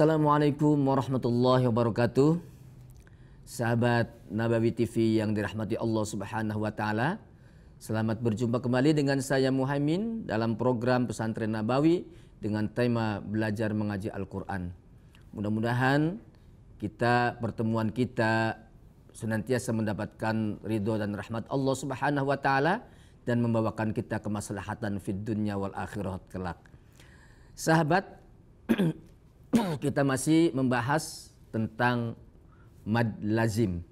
Assalamualaikum warahmatullahi wabarakatuh Sahabat Nabawi TV yang dirahmati Allah subhanahu wa ta'ala Selamat berjumpa kembali dengan saya Muhaimin dalam program Pesantren Nabawi dengan tema belajar mengaji Al-Quran. Mudah-mudahan kita pertemuan kita senantiasa mendapatkan ridho dan rahmat Allah Subhanahu wa taala dan membawakan kita kemaslahatan fid dunya wal akhirat kelak. Sahabat, kita masih membahas tentang mad lazim.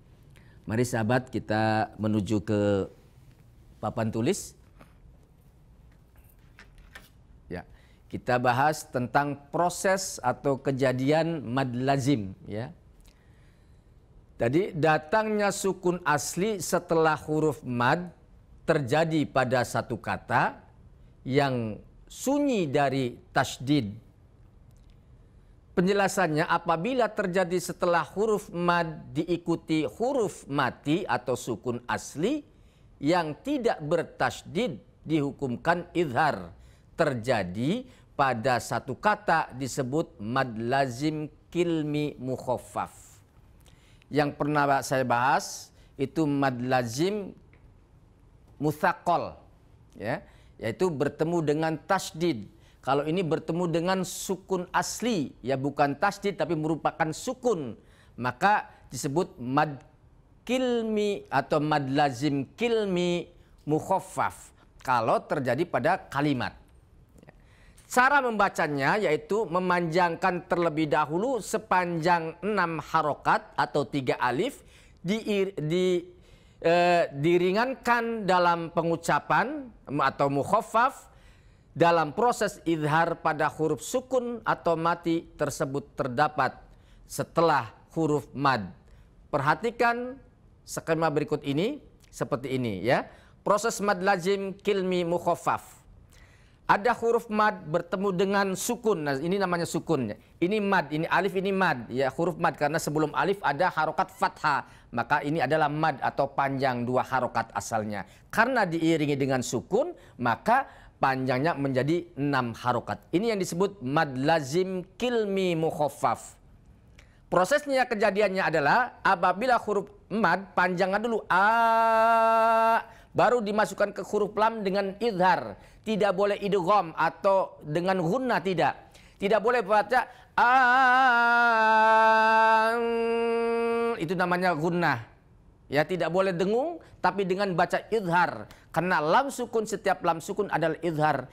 Mari sahabat kita menuju ke papan tulis. Ya, kita bahas tentang proses atau kejadian mad lazim ya. Tadi datangnya sukun asli setelah huruf mad terjadi pada satu kata yang sunyi dari tasdid. Penjelasannya apabila terjadi setelah huruf mad diikuti huruf mati atau sukun asli, yang tidak bertasdid dihukumkan idhar terjadi pada satu kata disebut mad lazim kilmi mukhaffaf. Yang pernah saya bahas itu mad lazim muthaqal ya, yaitu bertemu dengan tasdid. Kalau ini bertemu dengan sukun asli ya bukan tasdid tapi merupakan sukun, maka disebut mad kilmi atau mad lazim kilmi mukhaffaf kalau terjadi pada kalimat. Cara membacanya yaitu memanjangkan terlebih dahulu sepanjang enam harokat atau tiga alif di, di, eh, diringankan dalam pengucapan atau mukhaffaf dalam proses idhar pada huruf sukun atau mati tersebut terdapat setelah huruf mad. Perhatikan skema berikut ini seperti ini ya. Proses mad lazim kilmi mukhaffaf. Ada huruf mad bertemu dengan sukun. Nah, ini namanya sukun. Ini mad, ini alif, ini mad. Ya, huruf mad karena sebelum alif ada harokat fathah. Maka ini adalah mad atau panjang dua harokat asalnya. Karena diiringi dengan sukun, maka panjangnya menjadi enam harokat. Ini yang disebut mad lazim kilmi mukhaffaf. Prosesnya kejadiannya adalah apabila huruf mad panjangnya dulu a baru dimasukkan ke huruf lam dengan idhar. Tidak boleh idgham atau dengan gunna tidak. Tidak boleh baca a itu namanya gunnah. Ya tidak boleh dengung tapi dengan baca idhar. Karena lam sukun setiap lam sukun adalah idhar.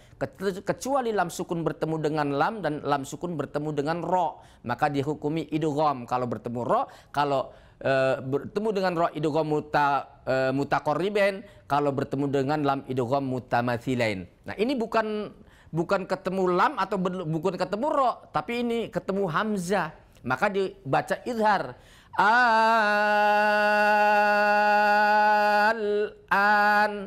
Kecuali lam sukun bertemu dengan lam dan lam sukun bertemu dengan ro. Maka dihukumi idgham kalau bertemu ro. Kalau e, bertemu dengan ro idgham muta, e, mutaqarriben. Kalau bertemu dengan lam idgham mutamathilain. Nah ini bukan bukan ketemu lam atau bukan ketemu ro. Tapi ini ketemu hamzah. Maka dibaca idhar al-an.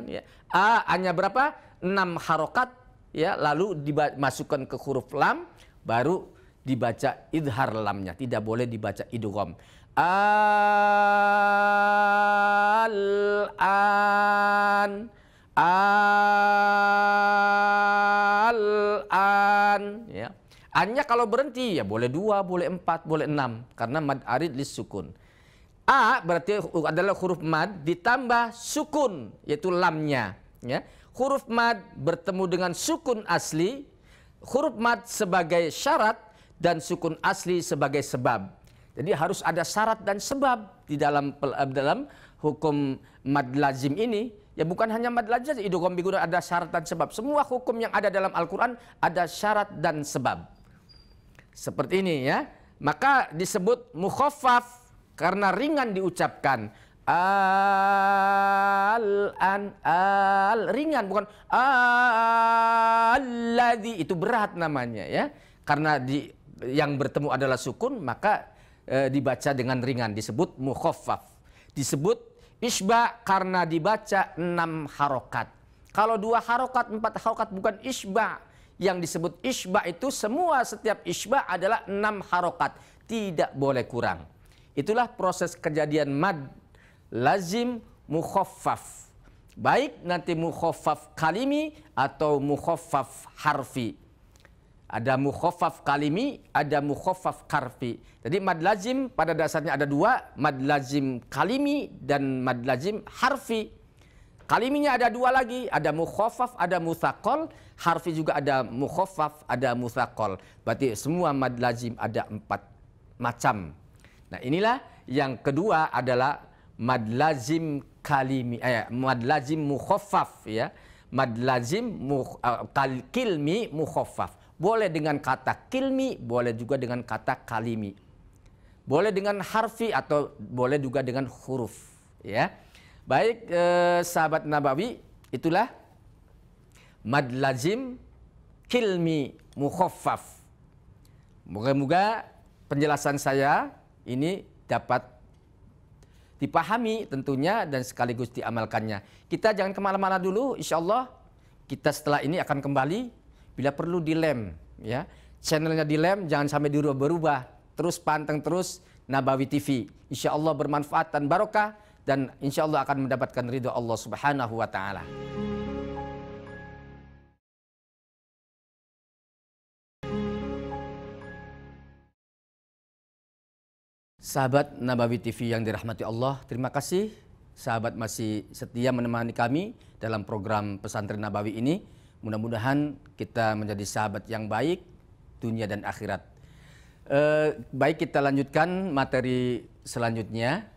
Ya. A hanya berapa? 6 harokat. Ya lalu dimasukkan ke huruf lam baru dibaca idhar lamnya. Tidak boleh dibaca idgham. Al-an. Al-an. Ya Hanya kalau berhenti ya boleh dua, boleh empat, boleh enam. Karena mad arid lis sukun. A berarti adalah huruf mad ditambah sukun yaitu lamnya. Ya. huruf mad bertemu dengan sukun asli, huruf mad sebagai syarat dan sukun asli sebagai sebab. Jadi harus ada syarat dan sebab di dalam eh, dalam hukum mad lazim ini. Ya bukan hanya mad lazim, idgham biguna ada syarat dan sebab. Semua hukum yang ada dalam Al-Qur'an ada syarat dan sebab. Seperti ini ya. Maka disebut mukhaffaf karena ringan diucapkan. Al an al ringan bukan alladzi itu berat namanya ya. Karena di yang bertemu adalah sukun maka e, dibaca dengan ringan disebut mukhaffaf. Disebut isba karena dibaca enam harokat. Kalau dua harokat, empat harokat bukan isba. Yang disebut isba itu semua setiap isba adalah enam harokat. Tidak boleh kurang. Itulah proses kejadian mad lazim mukhaffaf. Baik nanti mukhaffaf kalimi atau mukhaffaf harfi. Ada mukhaffaf kalimi, ada mukhaffaf karfi. Jadi mad lazim pada dasarnya ada dua, mad lazim kalimi dan mad lazim harfi. Kaliminya ada dua lagi, ada mukhaffaf, ada muthaqal, harfi juga ada mukhaffaf, ada muthaqal. Berarti semua mad lazim ada empat macam. Nah inilah yang kedua adalah mad lazim kalimi, eh, mad lazim mukhaffaf ya. Mad lazim mukh, uh, kilmi mukhaffaf. Boleh dengan kata kilmi, boleh juga dengan kata kalimi. Boleh dengan harfi atau boleh juga dengan huruf. Ya, baik eh, sahabat Nabawi, itulah mad lazim kilmi mukhaffaf. Moga-moga penjelasan saya ini dapat dipahami tentunya dan sekaligus diamalkannya. Kita jangan ke mana-mana dulu, insya Allah kita setelah ini akan kembali Bila perlu dilem, ya. Channelnya dilem, jangan sampai dirubah-berubah. Terus panteng terus Nabawi TV. Insya Allah bermanfaat dan barokah dan insya Allah akan mendapatkan ridho Allah Subhanahu wa taala. Sahabat Nabawi TV yang dirahmati Allah, terima kasih sahabat masih setia menemani kami dalam program Pesantren Nabawi ini. Mudah-mudahan kita menjadi sahabat yang baik dunia dan akhirat. Eh, baik kita lanjutkan materi selanjutnya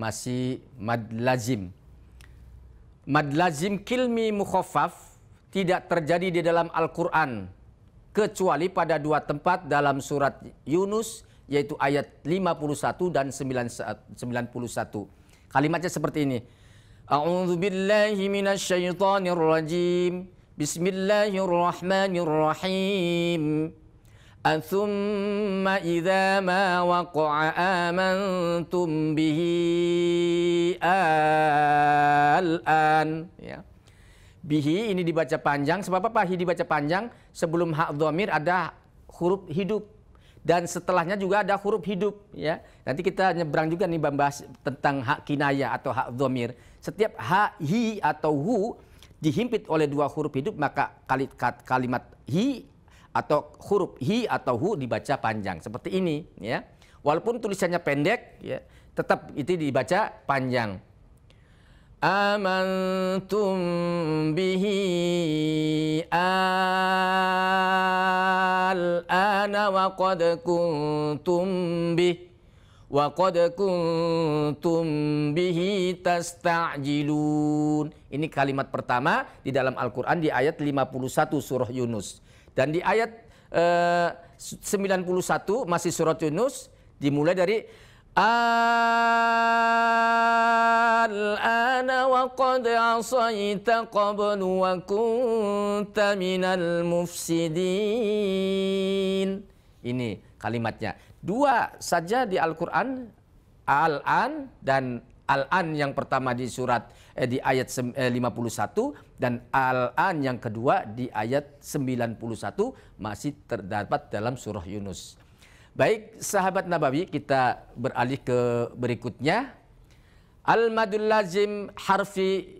masih mad lazim. Mad lazim kilmi mukhaffaf tidak terjadi di dalam Al-Qur'an kecuali pada dua tempat dalam surat Yunus yaitu ayat 51 dan 91. Kalimatnya seperti ini. A'udzu billahi minasyaitonir rajim. Bismillahirrahmanirrahim. ثم إذا ما وقع آمنتم به الآن ya. Bihi ini dibaca panjang. Sebab apa hi dibaca panjang? Sebelum hak dhamir ada huruf hidup dan setelahnya juga ada huruf hidup ya. Nanti kita nyebrang juga nih membahas tentang hak kinaya atau hak dhamir. Setiap hak hi atau hu dihimpit oleh dua huruf hidup maka kalimat hi atau huruf hi atau hu dibaca panjang seperti ini ya. Walaupun tulisannya pendek ya, tetap itu dibaca panjang. Amantum bihi al-ana wa qad kuntum bihi wa qad kuntum bihi tasta'jilun. Ini kalimat pertama di dalam Al-Qur'an di ayat 51 surah Yunus. Dan di ayat eh, 91 masih surah Yunus dimulai dari Al-ana wa qad asaita qablu wa mufsidin. Ini kalimatnya. Dua saja di Al-Quran, Al-An dan Al-An yang pertama di surat eh, di ayat 51 eh, dan Al-An yang kedua di ayat 91 masih terdapat dalam surah Yunus. Baik sahabat Nabawi kita beralih ke berikutnya. Al-madul lazim harfi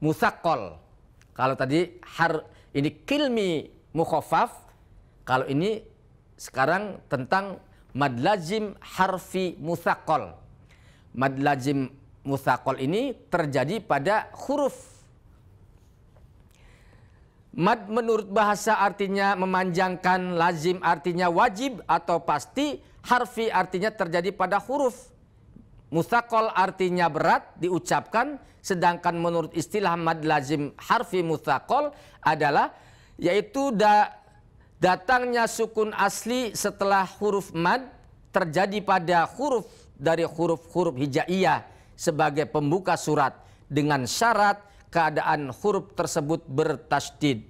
musaqqal. Kalau tadi har ini kilmi mukhaffaf, kalau ini sekarang tentang mad lazim harfi muthaqal. Mad lazim muthaqal ini terjadi pada huruf Mad menurut bahasa artinya memanjangkan, lazim artinya wajib atau pasti, harfi artinya terjadi pada huruf. Musakol artinya berat diucapkan, sedangkan menurut istilah mad lazim harfi musakol adalah yaitu da, datangnya sukun asli setelah huruf mad terjadi pada huruf dari huruf-huruf hijaiyah sebagai pembuka surat dengan syarat keadaan huruf tersebut bertasdid.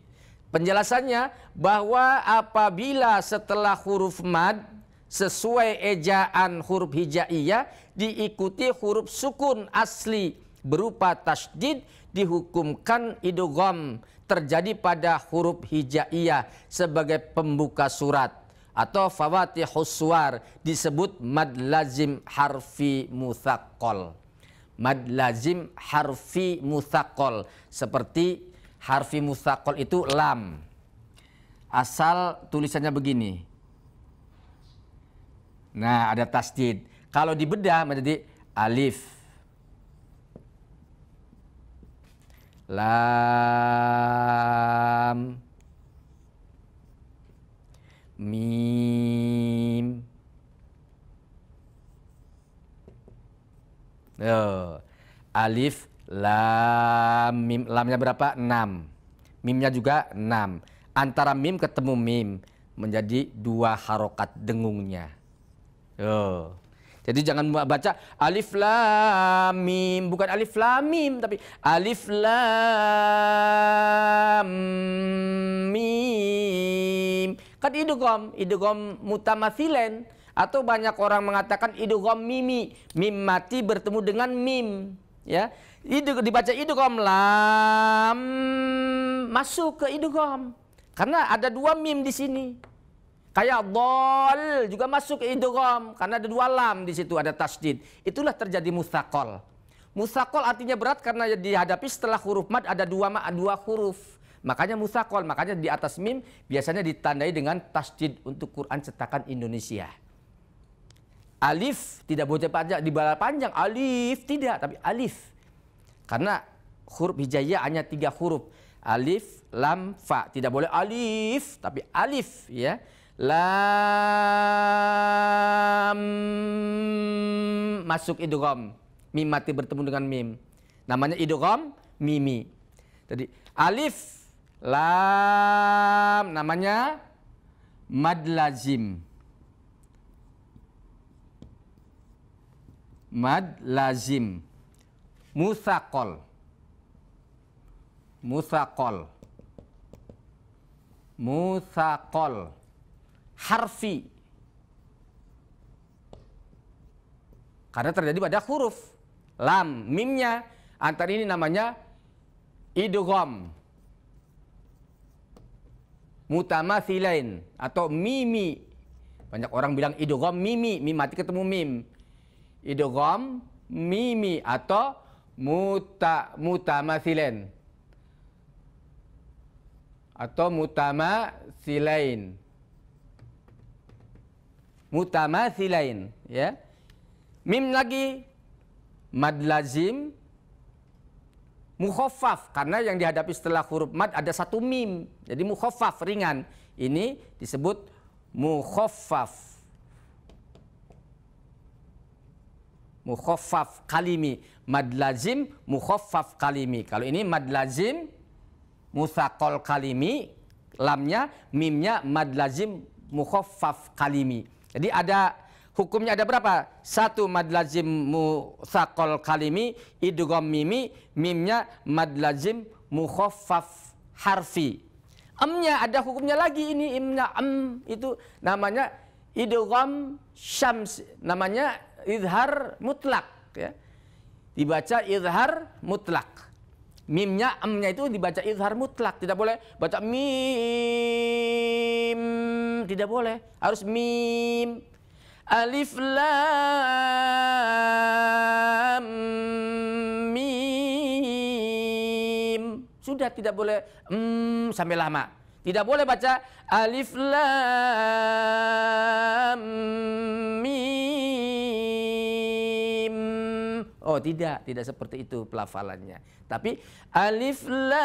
Penjelasannya bahwa apabila setelah huruf mad sesuai ejaan huruf hijaiyah diikuti huruf sukun asli berupa tasdid dihukumkan idgham terjadi pada huruf hijaiyah sebagai pembuka surat atau fawatihus suwar disebut mad lazim harfi mutsaqqal mad lazim harfi musakol seperti harfi musakol itu lam. Asal tulisannya begini. Nah ada tasdid. Kalau dibedah menjadi alif. Lam mim Oh. Alif, lam, mim. Lamnya berapa? 6. Mimnya juga 6. Antara mim ketemu mim menjadi dua harokat dengungnya. Oh. Jadi jangan baca alif lam mim, bukan alif lam mim tapi alif lam mim. Kan idgham, idgham mutamathilen atau banyak orang mengatakan idgham mimi, mim mati bertemu dengan mim, ya. Itu dibaca idgham lam masuk ke idgham. Karena ada dua mim di sini. Kayak dol juga masuk idgham karena ada dua lam di situ ada tasdid. Itulah terjadi musakol. Musakol artinya berat karena dihadapi setelah huruf mad ada dua dua huruf. Makanya musakol, makanya di atas mim biasanya ditandai dengan tasdid untuk Quran cetakan Indonesia. Alif tidak boleh panjang bala panjang alif tidak tapi alif. Karena huruf hijaiyah hanya tiga huruf. Alif, lam, fa. Tidak boleh alif tapi alif ya. Lam masuk idgham. Mim mati bertemu dengan mim. Namanya idgham mimi. Jadi alif lam namanya mad lazim. mad lazim musakol musakol musakol harfi. Karena terjadi pada huruf. Lam mimnya antara ini namanya idgham. Mutamathilain atau mimi. Banyak orang bilang idgham mimi mim mati ketemu mim. Idgham mimi atau muta mutamathilen atau mutamathilain mutamathilain ya. Mim lagi mad lazim mukhaffaf. Karena yang dihadapi setelah huruf mad ada satu mim. Jadi mukhaffaf ringan. Ini disebut mukhaffaf. Mukhaffaf kalimi. Mad lazim mukhaffaf kalimi. Kalau ini mad lazim musaqal kalimi. Lamnya mimnya mad lazim mukhaffaf kalimi jadi ada hukumnya ada berapa satu mad lazim musaqal kalimi idgham mimi mimnya mad lazim mukhaffaf harfi amnya ada hukumnya lagi ini imnya am itu namanya idgham syams namanya izhar mutlak ya. Dibaca izhar mutlak. Mimnya emnya itu dibaca izhar mutlak, tidak boleh baca mim, tidak boleh. Harus mim. Alif lam mim. Sudah tidak boleh mm, sampai lama. Tidak boleh baca alif lam mim Oh tidak, tidak seperti itu pelafalannya. Tapi alif lam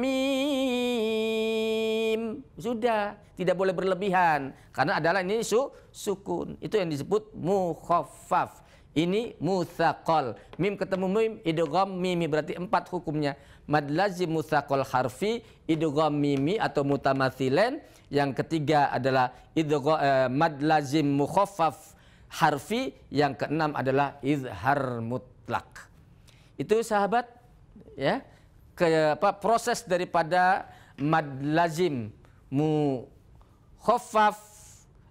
mim sudah tidak boleh berlebihan karena adalah ini su sukun. Itu yang disebut mukhaffaf. Ini muthaqal. Mim ketemu mim, idgham mimi berarti empat hukumnya. Mad lazim muthaqal harfi, idgham mimi atau mutamathilen. Yang ketiga adalah idgham eh, mad harfi. Yang keenam adalah izhar mutlak. Itu sahabat ya ke apa proses daripada mad lazim mukhaffaf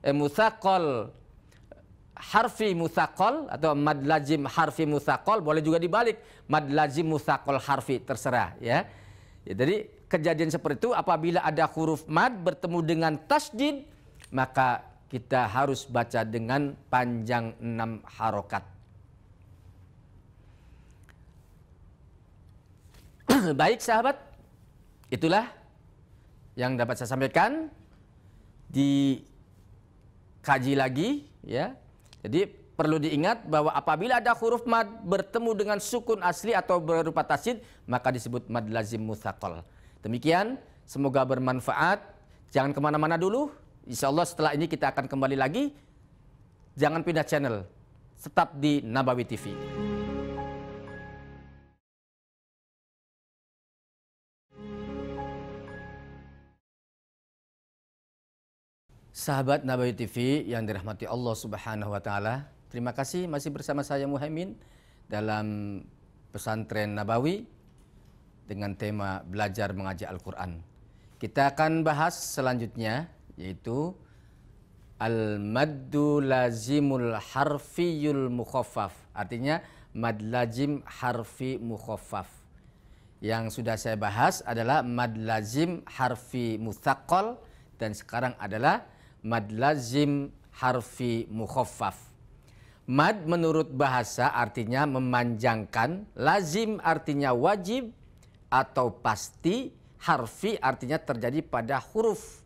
eh, muthaqal harfi musakol atau mad lazim harfi musakol boleh juga dibalik mad lazim musakol harfi terserah ya. ya. Jadi kejadian seperti itu apabila ada huruf mad bertemu dengan tasdid maka kita harus baca dengan panjang enam harokat. Baik sahabat, itulah yang dapat saya sampaikan. Dikaji lagi ya jadi perlu diingat bahwa apabila ada huruf mad bertemu dengan sukun asli atau berupa tasid maka disebut mad lazim muthaqal. Demikian, semoga bermanfaat. Jangan ke mana-mana dulu. Insya Allah setelah ini kita akan kembali lagi. Jangan pindah channel. Tetap di Nabawi TV. Sahabat Nabawi TV yang dirahmati Allah Subhanahu wa taala, terima kasih masih bersama saya Muhaimin dalam pesantren Nabawi dengan tema belajar mengaji Al-Qur'an. Kita akan bahas selanjutnya yaitu al-maddu lazimul harfiyul mukhaffaf. Artinya mad lazim harfi mukhaffaf. Yang sudah saya bahas adalah mad lazim harfi mutsaqqal dan sekarang adalah mad lazim harfi mukhaffaf. Mad menurut bahasa artinya memanjangkan, lazim artinya wajib atau pasti, harfi artinya terjadi pada huruf.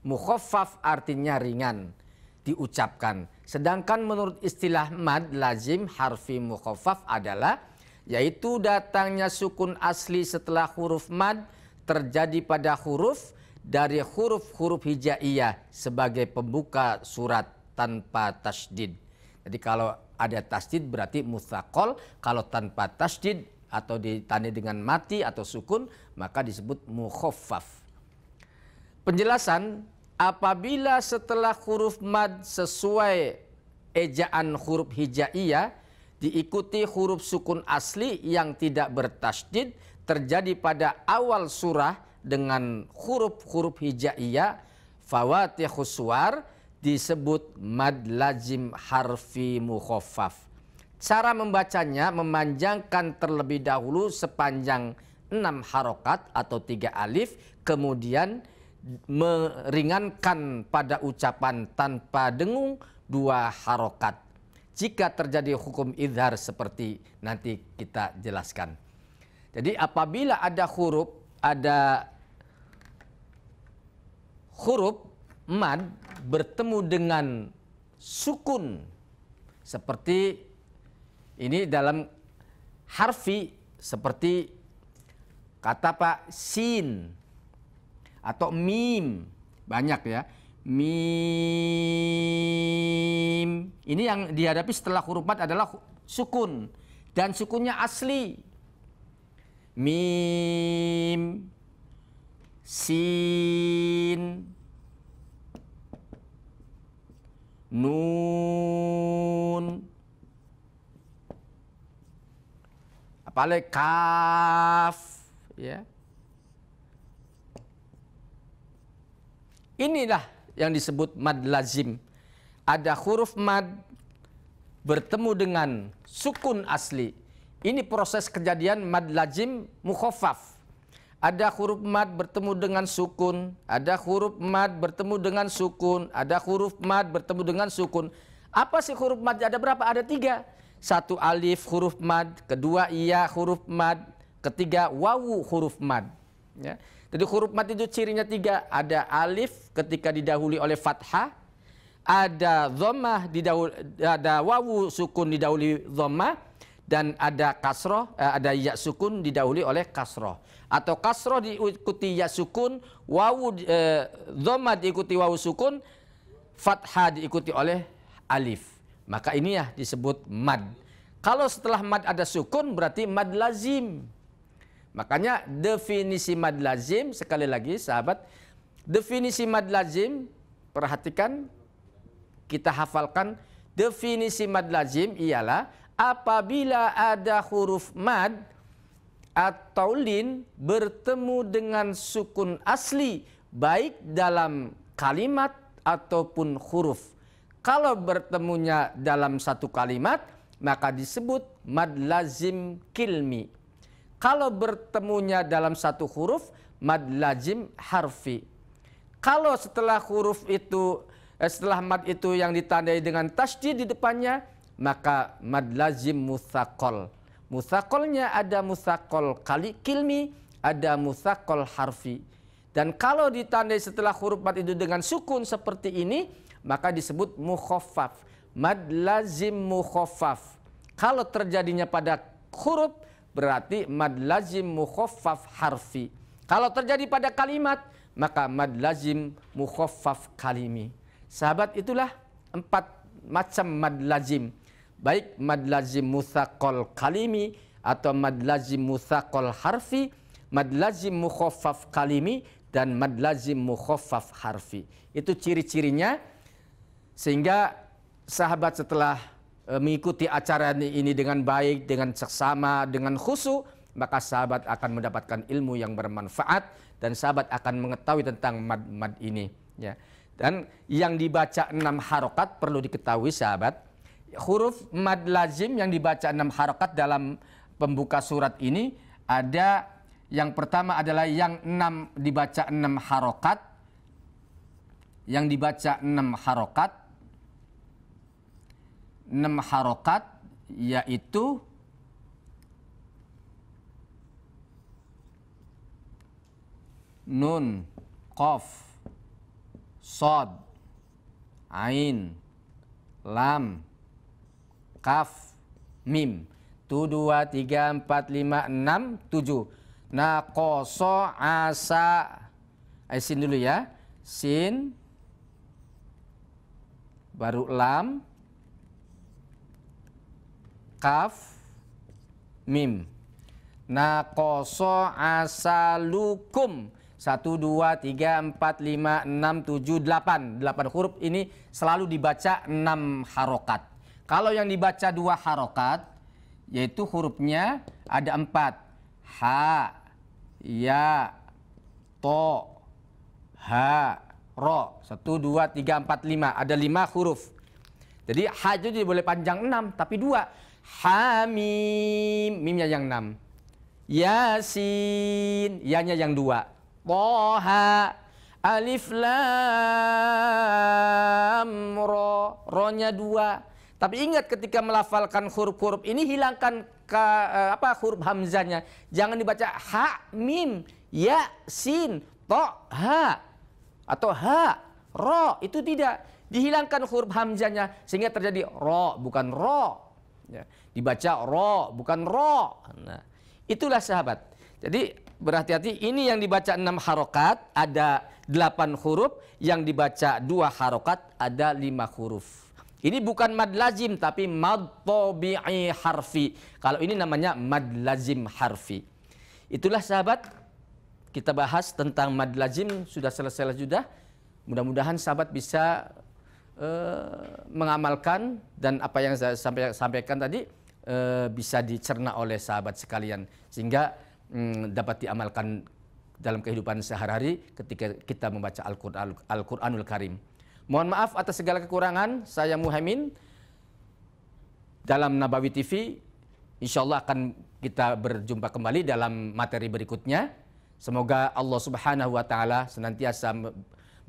Mukhaffaf artinya ringan, diucapkan. Sedangkan menurut istilah mad lazim harfi mukhaffaf adalah yaitu datangnya sukun asli setelah huruf mad terjadi pada huruf dari huruf-huruf hijaiyah sebagai pembuka surat tanpa tasdid. Jadi kalau ada tasdid berarti mustaqol, kalau tanpa tasdid atau ditandai dengan mati atau sukun maka disebut mukhaffaf. Penjelasan apabila setelah huruf mad sesuai ejaan huruf hijaiyah diikuti huruf sukun asli yang tidak bertasdid terjadi pada awal surah dengan huruf-huruf hijaiyah fawatihus suwar disebut mad lazim harfi mukhaffaf. Cara membacanya memanjangkan terlebih dahulu sepanjang enam harokat atau tiga alif, kemudian meringankan pada ucapan tanpa dengung dua harokat. Jika terjadi hukum idhar seperti nanti kita jelaskan. Jadi apabila ada huruf ada huruf mad bertemu dengan sukun seperti ini dalam harfi seperti kata Pak sin atau mim banyak ya. Mim ini yang dihadapi setelah huruf mad adalah sukun. Dan sukunnya asli. Mim sin. Nun. Apalagi kaf. Ya inilah yang disebut mad lazim ada huruf mad bertemu dengan sukun asli ini proses kejadian mad lazim mukhaffaf ada huruf mad bertemu dengan sukun, ada huruf mad bertemu dengan sukun, ada huruf mad bertemu dengan sukun. Apa sih huruf mad? Ada berapa? Ada tiga. Satu alif huruf mad, kedua iya huruf mad, ketiga wawu huruf mad. Ya. Jadi huruf mad itu cirinya tiga. Ada alif ketika didahului oleh fathah, ada dhammah didahul ada wawu sukun didahului dhammah dan ada kasroh, eh, ada ya sukun didahului oleh kasroh. Atau kasroh diikuti ya sukun, wawu eh, diikuti wawu sukun, fathah diikuti oleh alif. Maka ini ya disebut mad. Kalau setelah mad ada sukun berarti mad lazim. Makanya definisi mad lazim sekali lagi sahabat, definisi mad lazim perhatikan kita hafalkan definisi mad lazim ialah apabila ada huruf mad atau lin bertemu dengan sukun asli baik dalam kalimat ataupun huruf. Kalau bertemunya dalam satu kalimat maka disebut mad lazim kilmi. Kalau bertemunya dalam satu huruf mad lazim harfi. Kalau setelah huruf itu Eh, setelah mad itu yang ditandai dengan tasydid di depannya maka mad lazim muthaqal muthaqalnya ada muthaqal kali kilmi ada muthaqal harfi. Dan kalau ditandai setelah huruf mad itu dengan sukun seperti ini maka disebut mukhaffaf mad lazim mukhaffaf kalau terjadinya pada huruf berarti mad lazim mukhaffaf harfi kalau terjadi pada kalimat maka mad lazim mukhaffaf kalimi Sahabat itulah empat macam mad lazim. Baik mad lazim kalimi atau mad lazim harfi, mad lazim mukhaffaf kalimi dan mad lazim mukhaffaf harfi. Itu ciri-cirinya sehingga sahabat setelah mengikuti acara ini dengan baik, dengan seksama, dengan khusu, maka sahabat akan mendapatkan ilmu yang bermanfaat dan sahabat akan mengetahui tentang mad-mad ini. Ya. Dan yang dibaca enam harokat perlu diketahui sahabat. Huruf mad lazim yang dibaca enam harokat dalam pembuka surat ini ada yang pertama adalah yang enam dibaca enam harokat. Yang dibaca enam harokat. Enam harokat yaitu nun, qaf, Sod, Ain, Lam, Kaf, Mim. Tu dua, tiga, empat, lima, enam, tujuh. Nakoso, asa. Eh, sin dulu ya. Sin. Baru lam. Kaf. Mim. Nakoso asalukum satu, dua, tiga, empat, lima, enam, tujuh, delapan. Delapan huruf ini selalu dibaca enam harokat. Kalau yang dibaca dua harokat, yaitu hurufnya ada empat. Ha, ya, to, ha, ro. Satu, dua, tiga, empat, lima. Ada lima huruf. Jadi ha itu boleh panjang enam, tapi dua. Hamim, mimnya yang enam. Yasin, yanya yang dua. Toha Alif Lam Ro Ro-nya dua Tapi ingat ketika melafalkan huruf-huruf ini hilangkan ke, uh, apa huruf hamzanya. Jangan dibaca ha, mim, ya, sin, to, ha. Atau ha, ro. Itu tidak. Dihilangkan huruf hamzanya sehingga terjadi ro bukan ro. Ya. Dibaca ro bukan ro. Nah, itulah sahabat. Jadi berhati-hati ini yang dibaca enam harokat ada delapan huruf yang dibaca dua harokat ada lima huruf ini bukan mad lazim tapi mad tabi'i harfi kalau ini namanya mad lazim harfi itulah sahabat kita bahas tentang mad lazim sudah selesai sudah mudah-mudahan sahabat bisa uh, mengamalkan dan apa yang saya sampaikan tadi uh, bisa dicerna oleh sahabat sekalian sehingga mm, dapat diamalkan dalam kehidupan sehari-hari ketika kita membaca Al-Qur'anul Al Karim. Mohon maaf atas segala kekurangan. Saya Muhammad dalam Nabawi TV. Insya Allah akan kita berjumpa kembali dalam materi berikutnya. Semoga Allah Subhanahu wa taala senantiasa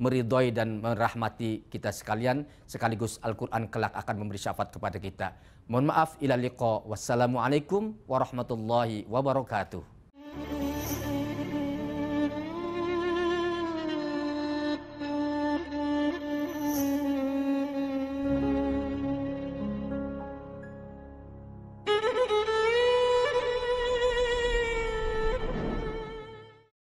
meridhoi dan merahmati kita sekalian sekaligus Al-Qur'an kelak akan memberi syafaat kepada kita. Mohon maaf ila liqa. Wassalamualaikum warahmatullahi wabarakatuh.